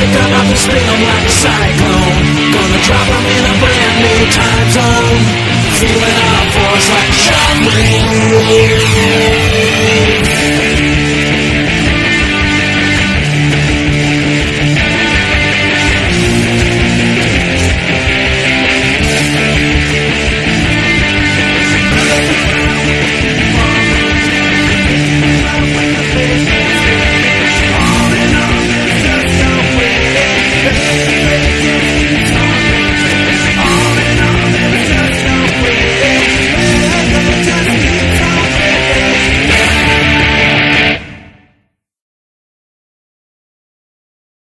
pick them up and spin them like a cyclone.